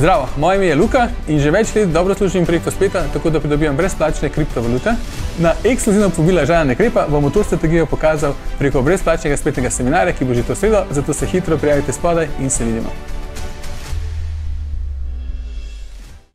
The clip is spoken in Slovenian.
Zdravo, moje ime je Luka in že več let dobro služim preko spleta, tako da pridobivam brezplačne kriptovalute. Na ekskluzivno pobila Žana Nekrepa bom to strategijo pokazal preko brezplačnega spletnega seminarja, ki bo že to sredo, zato se hitro prijavite spodaj in se vidimo.